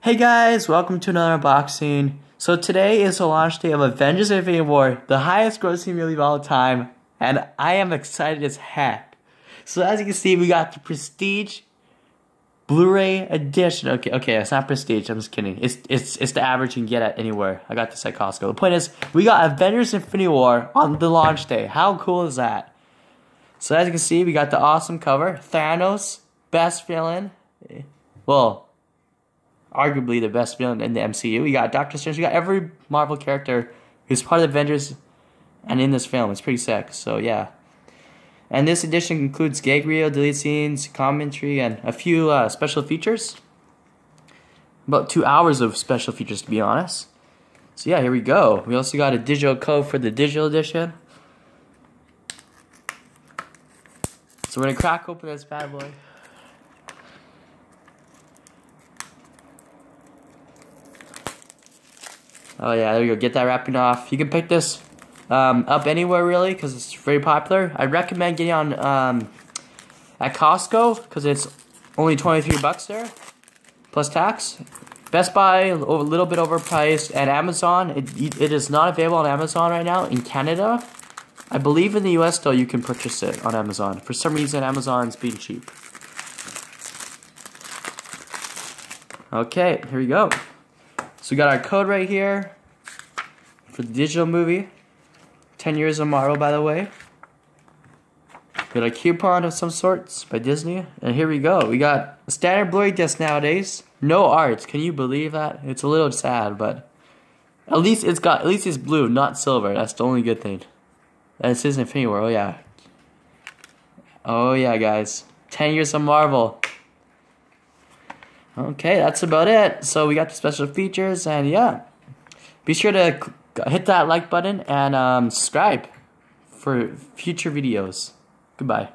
Hey guys, welcome to another unboxing. So today is the launch day of Avengers Infinity War, the highest grossing movie of all time, and I am excited as heck. So as you can see, we got the Prestige Blu-ray edition. Okay, okay, it's not Prestige, I'm just kidding. It's it's it's the average you can get at anywhere. I got this at Costco. The point is, we got Avengers Infinity War on the launch day. How cool is that? So as you can see, we got the awesome cover. Thanos, best villain. Eh, well, arguably the best villain in the MCU. We got Doctor Strange. We got every Marvel character who's part of the Avengers and in this film. It's pretty sick. So yeah. And this edition includes gag reel, deleted scenes, commentary, and a few uh, special features. About two hours of special features, to be honest. So yeah, here we go. We also got a digital code for the digital edition. So we're gonna crack open this bad boy. Oh yeah, there you go. Get that wrapping off. You can pick this um, up anywhere really because it's very popular. I recommend getting on um, at Costco because it's only 23 bucks there plus tax. Best Buy a little bit overpriced, and Amazon it, it is not available on Amazon right now in Canada. I believe in the US though you can purchase it on Amazon. For some reason Amazon's being cheap. Okay, here we go. So we got our code right here for the digital movie. 10 years of Marvel, by the way. Got a coupon of some sorts by Disney. And here we go. We got a standard Blu-ray disc nowadays. No art. Can you believe that? It's a little sad, but at least it's got at least it's blue, not silver. That's the only good thing. This is Infinity War. Oh yeah. Oh yeah, guys. 10 years of Marvel. Okay, that's about it. So we got the special features, and yeah. Be sure to hit that like button and um, subscribe for future videos. Goodbye.